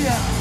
Yeah.